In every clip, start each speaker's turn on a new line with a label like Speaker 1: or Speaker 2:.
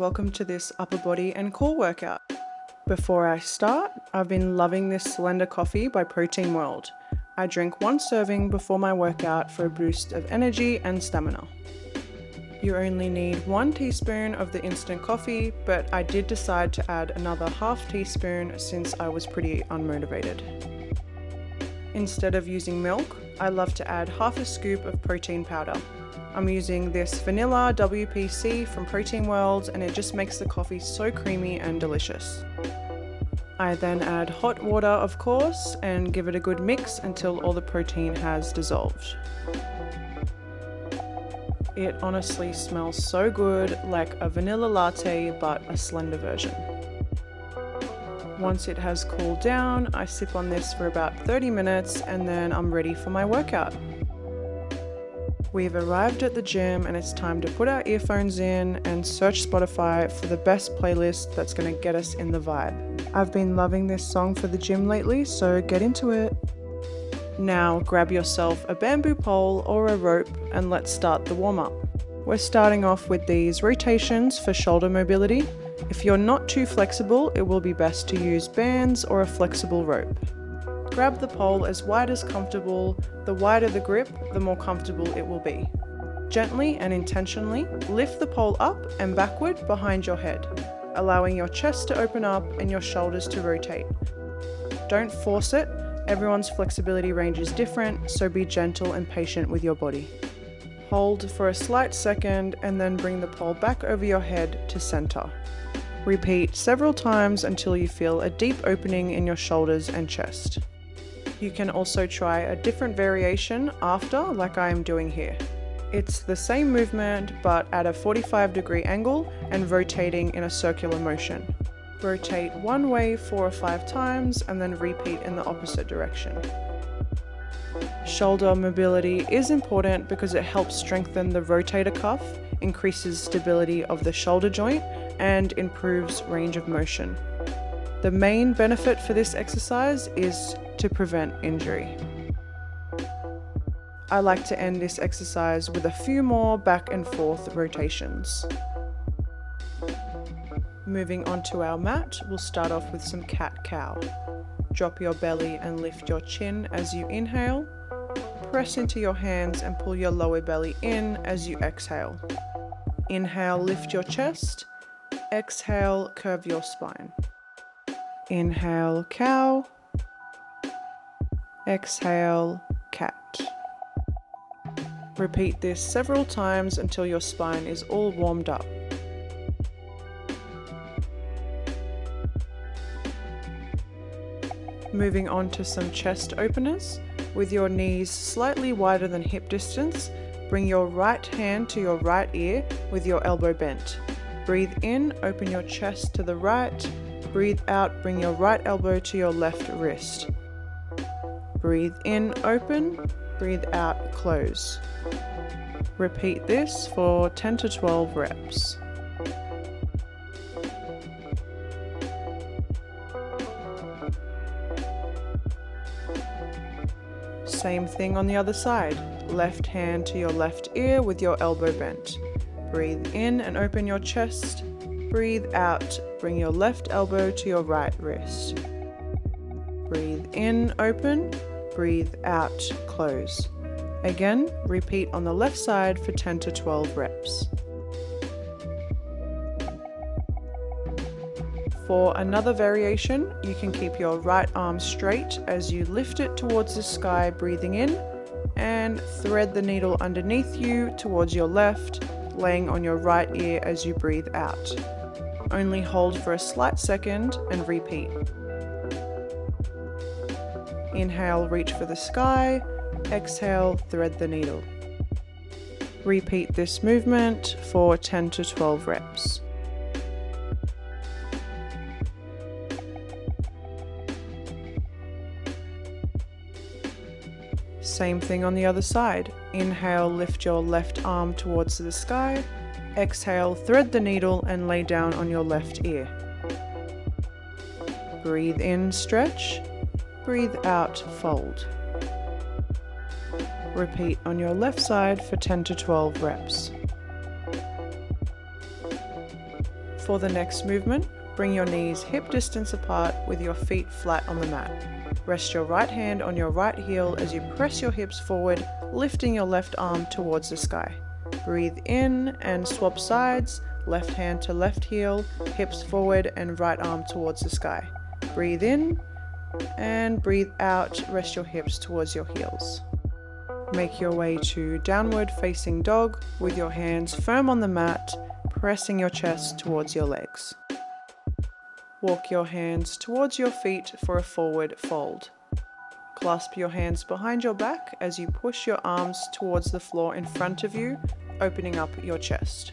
Speaker 1: Welcome to this upper body and core workout. Before I start, I've been loving this Slender coffee by Protein World. I drink one serving before my workout for a boost of energy and stamina. You only need one teaspoon of the instant coffee, but I did decide to add another half teaspoon since I was pretty unmotivated. Instead of using milk, I love to add half a scoop of protein powder. I'm using this vanilla WPC from Protein World and it just makes the coffee so creamy and delicious. I then add hot water, of course, and give it a good mix until all the protein has dissolved. It honestly smells so good, like a vanilla latte but a slender version. Once it has cooled down, I sip on this for about 30 minutes and then I'm ready for my workout. We've arrived at the gym and it's time to put our earphones in and search Spotify for the best playlist that's going to get us in the vibe. I've been loving this song for the gym lately, so get into it. Now grab yourself a bamboo pole or a rope and let's start the warm up. We're starting off with these rotations for shoulder mobility. If you're not too flexible, it will be best to use bands or a flexible rope. Grab the pole as wide as comfortable. The wider the grip, the more comfortable it will be. Gently and intentionally lift the pole up and backward behind your head, allowing your chest to open up and your shoulders to rotate. Don't force it, everyone's flexibility range is different, so be gentle and patient with your body. Hold for a slight second and then bring the pole back over your head to center. Repeat several times until you feel a deep opening in your shoulders and chest. You can also try a different variation after, like I am doing here. It's the same movement but at a 45 degree angle and rotating in a circular motion. Rotate one way four or five times and then repeat in the opposite direction. Shoulder mobility is important because it helps strengthen the rotator cuff, increases stability of the shoulder joint, and improves range of motion. The main benefit for this exercise is to prevent injury. I like to end this exercise with a few more back and forth rotations. Moving onto our mat, we'll start off with some cat cow. Drop your belly and lift your chin as you inhale. Press into your hands and pull your lower belly in as you exhale. Inhale, lift your chest. Exhale, curve your spine. Inhale, cow. Exhale, cat. Repeat this several times until your spine is all warmed up. Moving on to some chest openers. With your knees slightly wider than hip distance, bring your right hand to your right ear with your elbow bent. Breathe in, open your chest to the right, Breathe out, bring your right elbow to your left wrist. Breathe in, open. Breathe out, close. Repeat this for 10 to 12 reps. Same thing on the other side. Left hand to your left ear with your elbow bent. Breathe in and open your chest. Breathe out, bring your left elbow to your right wrist. Breathe in, open. Breathe out, close. Again, repeat on the left side for 10 to 12 reps. For another variation, you can keep your right arm straight as you lift it towards the sky, breathing in, and thread the needle underneath you towards your left, laying on your right ear as you breathe out. Only hold for a slight second and repeat. Inhale, reach for the sky. Exhale, thread the needle. Repeat this movement for 10 to 12 reps. Same thing on the other side. Inhale, lift your left arm towards the sky. Exhale, thread the needle and lay down on your left ear. Breathe in, stretch. Breathe out, fold. Repeat on your left side for 10 to 12 reps. For the next movement, bring your knees hip distance apart with your feet flat on the mat. Rest your right hand on your right heel as you press your hips forward, lifting your left arm towards the sky. Breathe in and swap sides, left hand to left heel, hips forward and right arm towards the sky. Breathe in and breathe out, rest your hips towards your heels. Make your way to downward facing dog with your hands firm on the mat, pressing your chest towards your legs. Walk your hands towards your feet for a forward fold. Clasp your hands behind your back as you push your arms towards the floor in front of you, opening up your chest.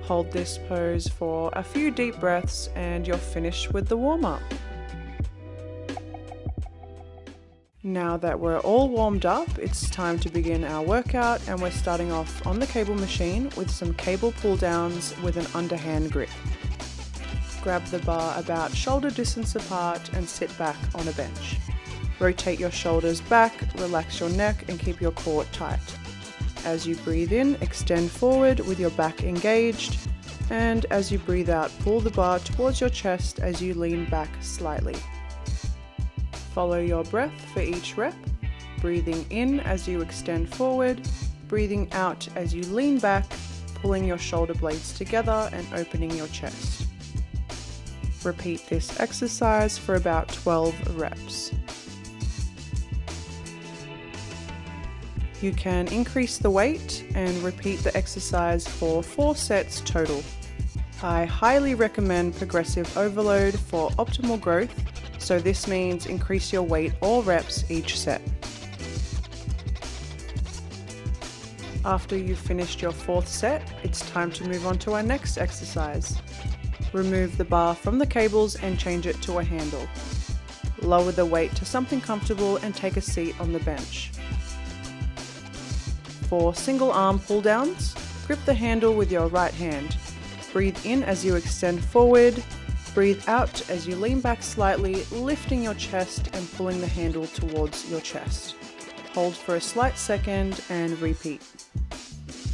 Speaker 1: Hold this pose for a few deep breaths and you're finished with the warm up. Now that we're all warmed up, it's time to begin our workout and we're starting off on the cable machine with some cable pull downs with an underhand grip. Grab the bar about shoulder distance apart and sit back on a bench. Rotate your shoulders back, relax your neck and keep your core tight. As you breathe in, extend forward with your back engaged and as you breathe out, pull the bar towards your chest as you lean back slightly. Follow your breath for each rep, breathing in as you extend forward, breathing out as you lean back, pulling your shoulder blades together and opening your chest. Repeat this exercise for about 12 reps. You can increase the weight and repeat the exercise for 4 sets total. I highly recommend progressive overload for optimal growth so this means increase your weight or reps each set. After you've finished your fourth set, it's time to move on to our next exercise. Remove the bar from the cables and change it to a handle. Lower the weight to something comfortable and take a seat on the bench. For single arm pull downs, grip the handle with your right hand. Breathe in as you extend forward, Breathe out as you lean back slightly, lifting your chest and pulling the handle towards your chest. Hold for a slight second and repeat.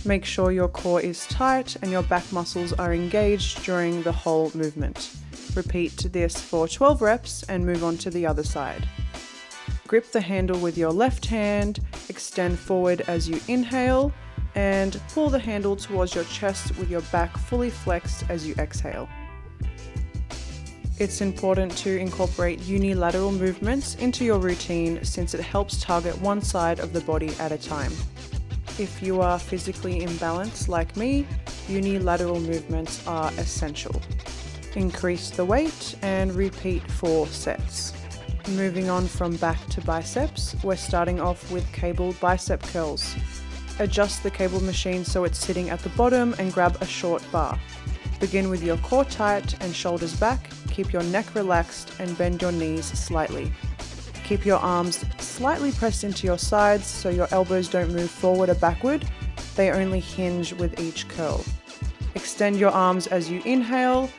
Speaker 1: Make sure your core is tight and your back muscles are engaged during the whole movement. Repeat this for 12 reps and move on to the other side. Grip the handle with your left hand, extend forward as you inhale, and pull the handle towards your chest with your back fully flexed as you exhale. It's important to incorporate unilateral movements into your routine since it helps target one side of the body at a time. If you are physically imbalanced like me, unilateral movements are essential. Increase the weight and repeat four sets. Moving on from back to biceps, we're starting off with cable bicep curls. Adjust the cable machine so it's sitting at the bottom and grab a short bar. Begin with your core tight and shoulders back keep your neck relaxed and bend your knees slightly. Keep your arms slightly pressed into your sides so your elbows don't move forward or backward, they only hinge with each curl. Extend your arms as you inhale,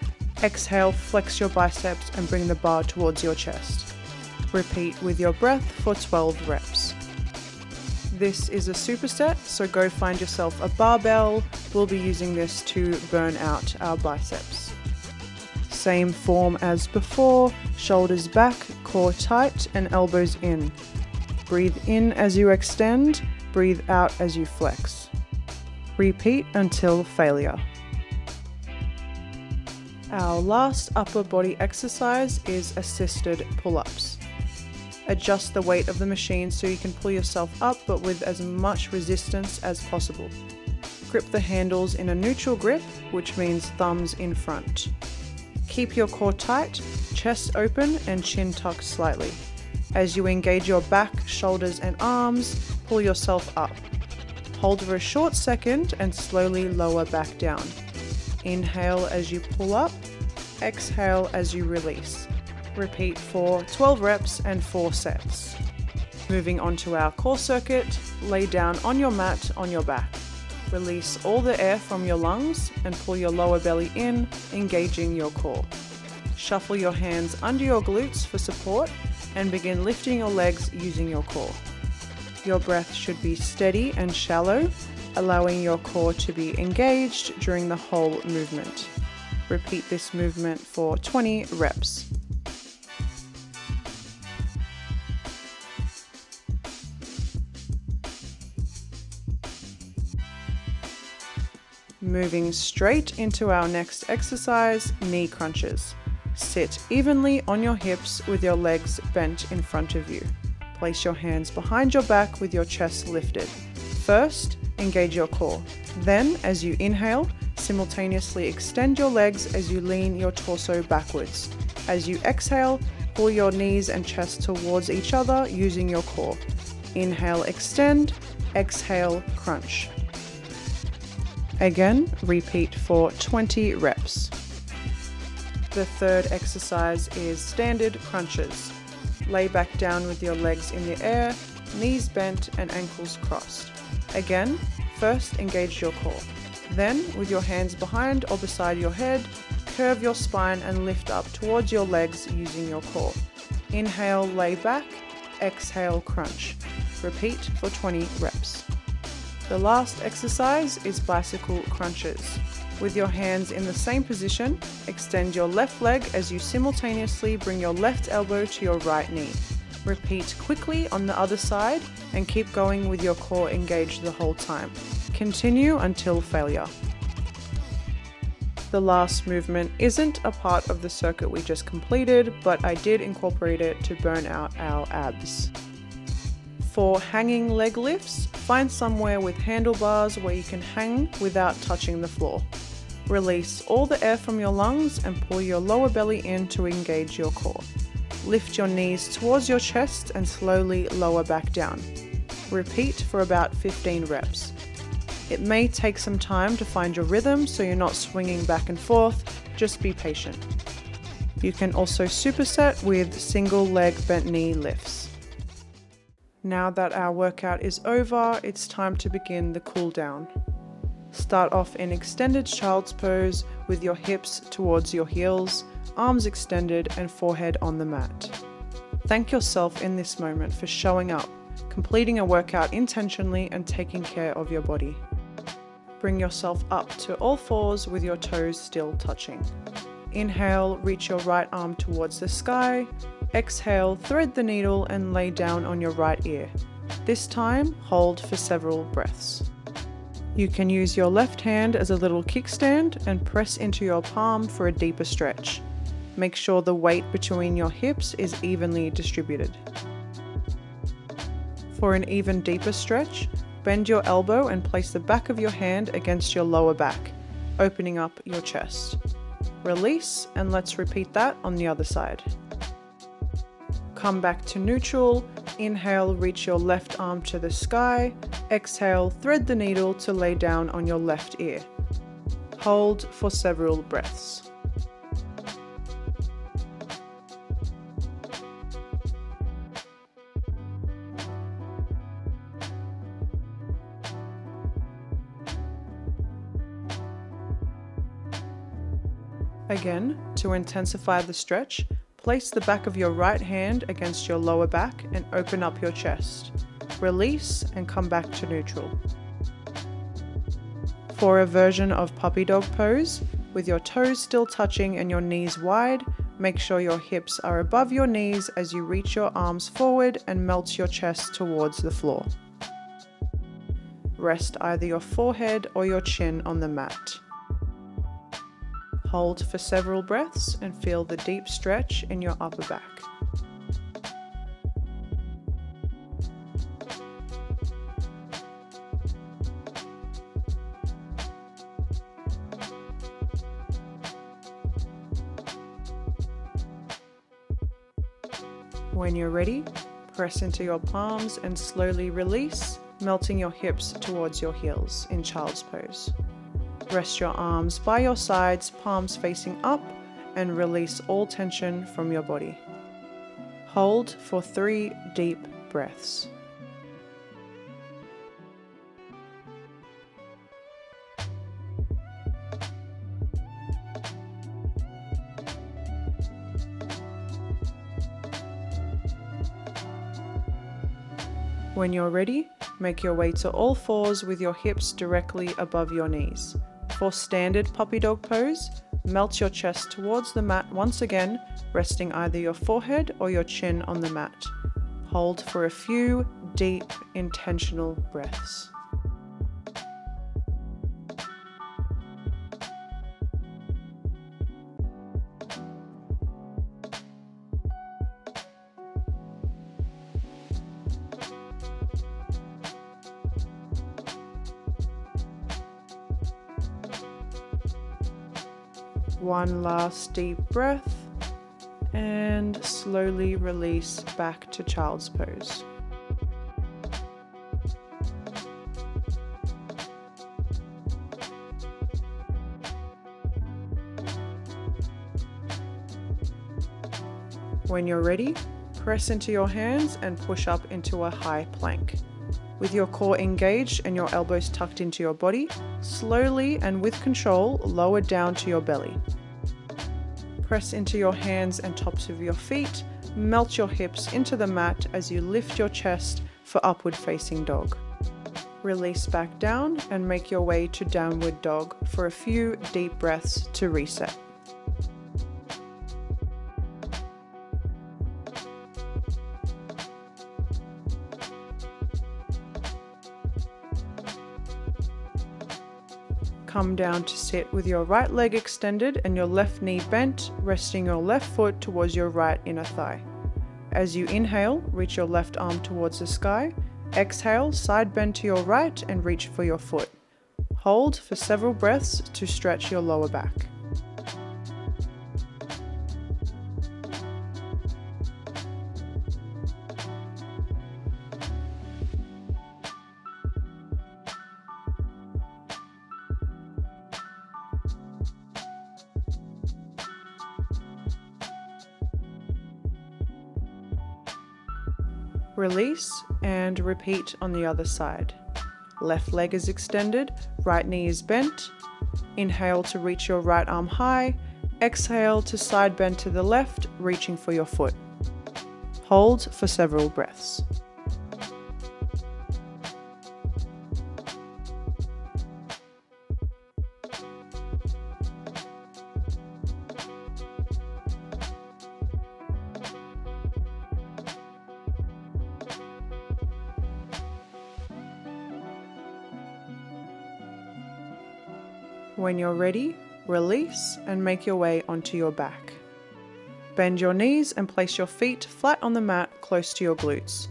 Speaker 1: exhale, flex your biceps and bring the bar towards your chest. Repeat with your breath for 12 reps. This is a superset, so go find yourself a barbell. We'll be using this to burn out our biceps same form as before, shoulders back, core tight, and elbows in. Breathe in as you extend, breathe out as you flex. Repeat until failure. Our last upper body exercise is assisted pull ups. Adjust the weight of the machine so you can pull yourself up but with as much resistance as possible. Grip the handles in a neutral grip, which means thumbs in front. Keep your core tight, chest open, and chin tucked slightly. As you engage your back, shoulders, and arms, pull yourself up. Hold for a short second and slowly lower back down. Inhale as you pull up, exhale as you release. Repeat for 12 reps and 4 sets. Moving on to our core circuit, lay down on your mat on your back. Release all the air from your lungs and pull your lower belly in, engaging your core. Shuffle your hands under your glutes for support and begin lifting your legs using your core. Your breath should be steady and shallow, allowing your core to be engaged during the whole movement. Repeat this movement for 20 reps. Moving straight into our next exercise, knee crunches. Sit evenly on your hips with your legs bent in front of you. Place your hands behind your back with your chest lifted. First, engage your core. Then, as you inhale, simultaneously extend your legs as you lean your torso backwards. As you exhale, pull your knees and chest towards each other using your core. Inhale, extend, exhale, crunch. Again, repeat for 20 reps. The third exercise is standard crunches. Lay back down with your legs in the air, knees bent and ankles crossed. Again, first engage your core. Then, with your hands behind or beside your head, curve your spine and lift up towards your legs using your core. Inhale, lay back, exhale, crunch. Repeat for 20 reps. The last exercise is bicycle crunches. With your hands in the same position, extend your left leg as you simultaneously bring your left elbow to your right knee. Repeat quickly on the other side and keep going with your core engaged the whole time. Continue until failure. The last movement isn't a part of the circuit we just completed, but I did incorporate it to burn out our abs. For hanging leg lifts, find somewhere with handlebars where you can hang without touching the floor. Release all the air from your lungs and pull your lower belly in to engage your core. Lift your knees towards your chest and slowly lower back down. Repeat for about 15 reps. It may take some time to find your rhythm so you're not swinging back and forth, just be patient. You can also superset with single leg bent knee lifts. Now that our workout is over, it's time to begin the cool down. Start off in extended child's pose with your hips towards your heels, arms extended, and forehead on the mat. Thank yourself in this moment for showing up, completing a workout intentionally, and taking care of your body. Bring yourself up to all fours with your toes still touching. Inhale, reach your right arm towards the sky, Exhale, thread the needle and lay down on your right ear. This time, hold for several breaths. You can use your left hand as a little kickstand and press into your palm for a deeper stretch. Make sure the weight between your hips is evenly distributed. For an even deeper stretch, bend your elbow and place the back of your hand against your lower back, opening up your chest. Release, and let's repeat that on the other side. Come back to neutral. Inhale, reach your left arm to the sky. Exhale, thread the needle to lay down on your left ear. Hold for several breaths. Again, to intensify the stretch, Place the back of your right hand against your lower back and open up your chest. Release and come back to neutral. For a version of puppy dog pose, with your toes still touching and your knees wide, make sure your hips are above your knees as you reach your arms forward and melt your chest towards the floor. Rest either your forehead or your chin on the mat. Hold for several breaths and feel the deep stretch in your upper back. When you're ready, press into your palms and slowly release, melting your hips towards your heels in child's pose. Rest your arms by your sides, palms facing up, and release all tension from your body. Hold for three deep breaths. When you're ready, make your way to all fours with your hips directly above your knees. For standard puppy dog pose, melt your chest towards the mat once again, resting either your forehead or your chin on the mat. Hold for a few deep, intentional breaths. One last deep breath and slowly release back to child's pose. When you're ready, press into your hands and push up into a high plank. With your core engaged and your elbows tucked into your body, slowly and with control, lower down to your belly. Press into your hands and tops of your feet, melt your hips into the mat as you lift your chest for upward facing dog. Release back down and make your way to downward dog for a few deep breaths to reset. Come down to sit with your right leg extended and your left knee bent, resting your left foot towards your right inner thigh. As you inhale, reach your left arm towards the sky. Exhale, side bend to your right and reach for your foot. Hold for several breaths to stretch your lower back. Release and repeat on the other side. Left leg is extended, right knee is bent. Inhale to reach your right arm high. Exhale to side bend to the left, reaching for your foot. Hold for several breaths. When you're ready, release and make your way onto your back. Bend your knees and place your feet flat on the mat close to your glutes.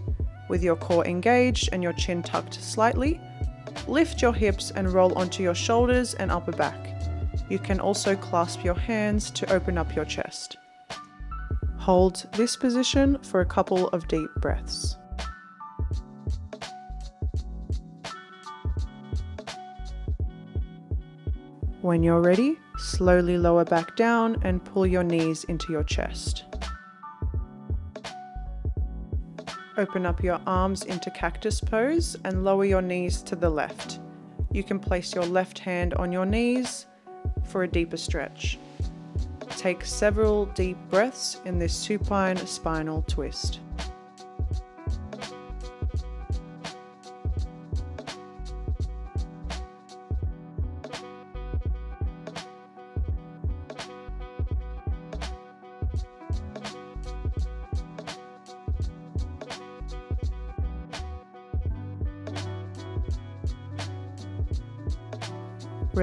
Speaker 1: With your core engaged and your chin tucked slightly, lift your hips and roll onto your shoulders and upper back. You can also clasp your hands to open up your chest. Hold this position for a couple of deep breaths. When you're ready, slowly lower back down and pull your knees into your chest. Open up your arms into cactus pose and lower your knees to the left. You can place your left hand on your knees for a deeper stretch. Take several deep breaths in this supine spinal twist.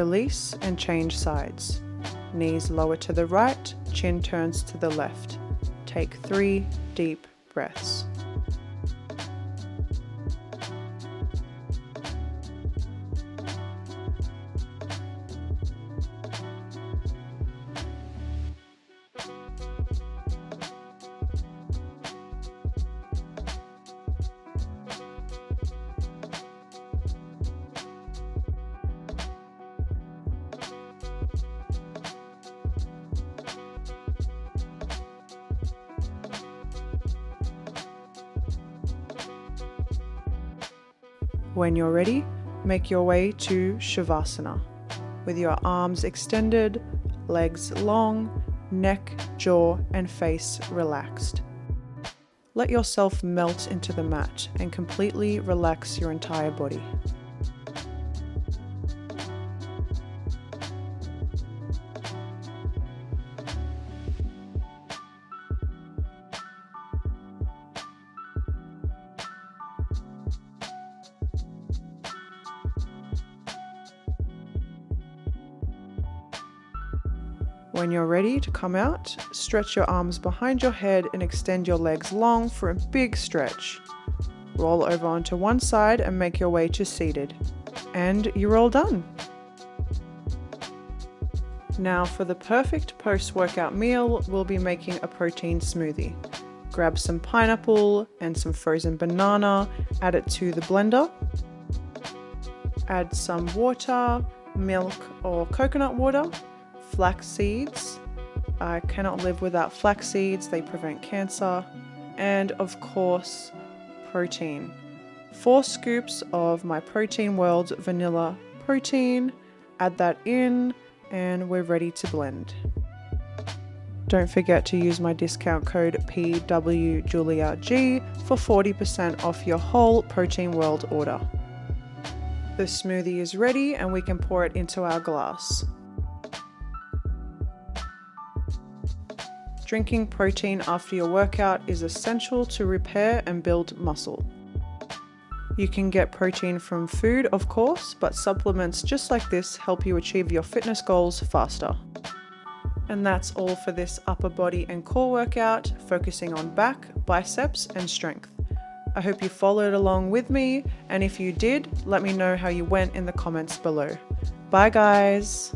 Speaker 1: Release and change sides. Knees lower to the right, chin turns to the left. Take three deep breaths. When you're ready, make your way to Shavasana with your arms extended, legs long, neck, jaw, and face relaxed. Let yourself melt into the mat and completely relax your entire body. When you're ready to come out, stretch your arms behind your head and extend your legs long for a big stretch. Roll over onto one side and make your way to seated. And you're all done. Now for the perfect post-workout meal, we'll be making a protein smoothie. Grab some pineapple and some frozen banana, add it to the blender. Add some water, milk or coconut water, flax seeds. I cannot live without flax seeds, they prevent cancer. And of course, protein. Four scoops of my Protein World vanilla protein. Add that in, and we're ready to blend. Don't forget to use my discount code PWJuliaG for 40% off your whole Protein World order. The smoothie is ready and we can pour it into our glass. Drinking protein after your workout is essential to repair and build muscle. You can get protein from food, of course, but supplements just like this help you achieve your fitness goals faster. And that's all for this upper body and core workout, focusing on back, biceps, and strength. I hope you followed along with me, and if you did, let me know how you went in the comments below. Bye, guys!